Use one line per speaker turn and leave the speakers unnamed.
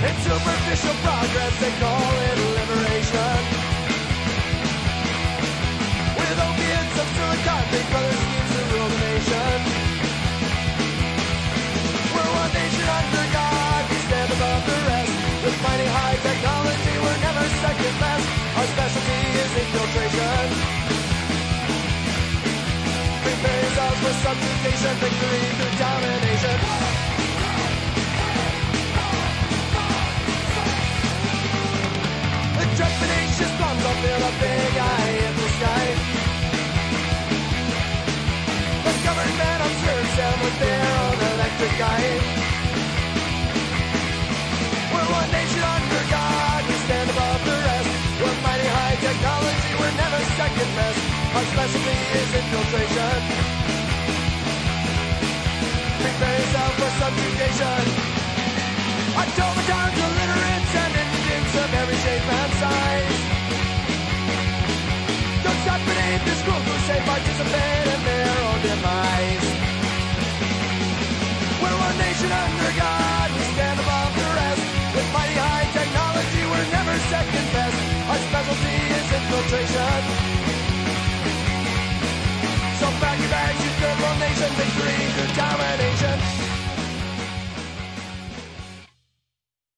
In superficial progress, they call it liberation. With opiates of silicon, big brother schemes to rule the nation. We're one nation under God, we stand above the rest. With mighty high technology, we're never second best. Our specialty is infiltration. Prepare yourselves for subjugation, victory through domination. We're one nation under God, we stand above the rest. We're mighty high technology, we're never second best. Our specialty is infiltration. Prepare yourself for subjugation. And of every shape and size. Don't stop beneath this cruel crusade, participate. under God, we stand above the rest. With mighty high technology, we're never second best. Our specialty is infiltration. So pack your bags, you good old nation victory, good time.